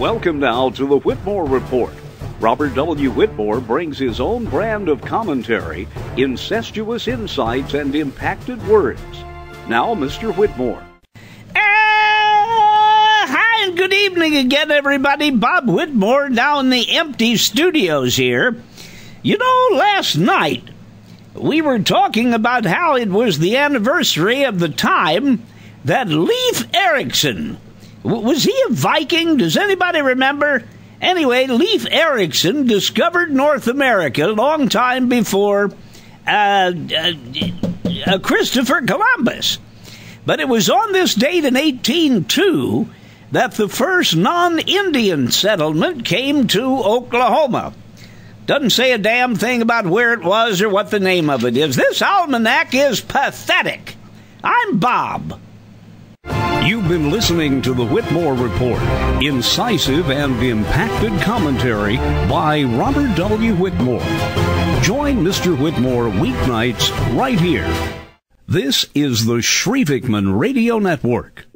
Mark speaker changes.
Speaker 1: Welcome now to the Whitmore Report. Robert W. Whitmore brings his own brand of commentary, incestuous insights, and impacted words. Now, Mr. Whitmore.
Speaker 2: Eh, hi and good evening again, everybody. Bob Whitmore down in the empty studios here. You know, last night we were talking about how it was the anniversary of the time that Leif Erikson was he a Viking? Does anybody remember? Anyway, Leif Erikson discovered North America a long time before uh, uh, uh, Christopher Columbus. But it was on this date in 1802 that the first non Indian settlement came to Oklahoma. Doesn't say a damn thing about where it was or what the name of it is. This almanac is pathetic. I'm Bob.
Speaker 1: You've been listening to the Whitmore Report, incisive and impacted commentary by Robert W. Whitmore. Join Mr. Whitmore weeknights right here. This is the Shrievikman Radio Network.